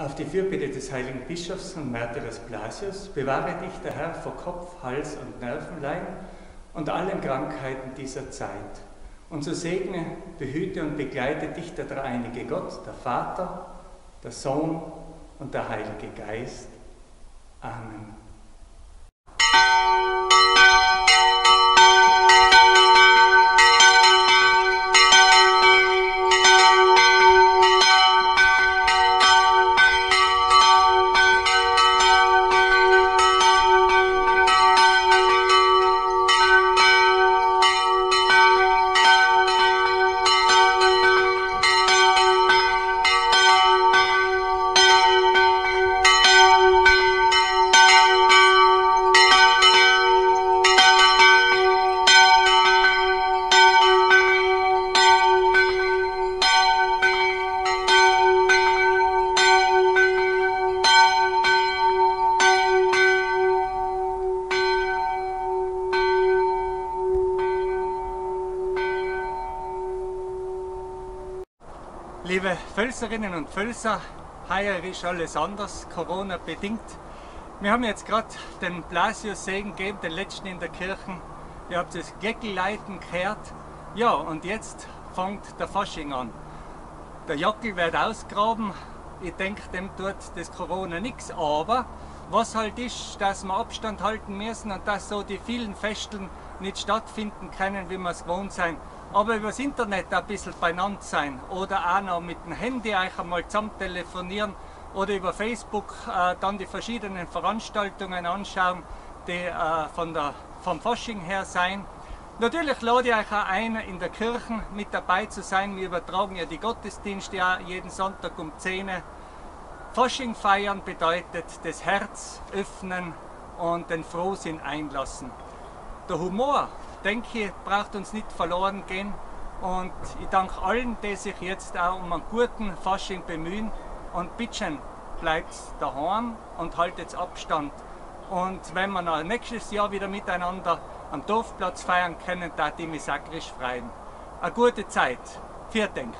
Auf die Fürbitte des heiligen Bischofs und Märtyrers Blasius bewahre dich der Herr vor Kopf, Hals und Nervenlein und allen Krankheiten dieser Zeit. Und so segne, behüte und begleite dich der dreieinige Gott, der Vater, der Sohn und der Heilige Geist. Amen. Liebe Völserinnen und Völser, heuer ist alles anders, Corona bedingt. Wir haben jetzt gerade den Blasius-Segen gegeben, den letzten in der Kirche. Ihr habt das Geckelleiten gehört. Ja, und jetzt fängt der Fasching an. Der Jockel wird ausgraben. Ich denke, dem tut das Corona nichts. Aber was halt ist, dass wir Abstand halten müssen und dass so die vielen Festeln nicht stattfinden können, wie wir es gewohnt sind aber übers Internet ein bisschen beieinander sein oder auch noch mit dem Handy euch einmal zusammen telefonieren oder über Facebook äh, dann die verschiedenen Veranstaltungen anschauen, die äh, von der, vom Fasching her sein. Natürlich lade ich euch auch ein, in der Kirche mit dabei zu sein. Wir übertragen ja die Gottesdienste auch jeden Sonntag um 10 Uhr. Fasching feiern bedeutet das Herz öffnen und den Frohsinn einlassen. Der Humor denke ich, braucht uns nicht verloren gehen. Und ich danke allen, die sich jetzt auch um einen guten Fasching bemühen. Und bitte bleibt daheim und haltet Abstand. Und wenn wir noch nächstes Jahr wieder miteinander am Dorfplatz feiern können, da die mich sakrisch freuen. Eine gute Zeit. Vielen Dank.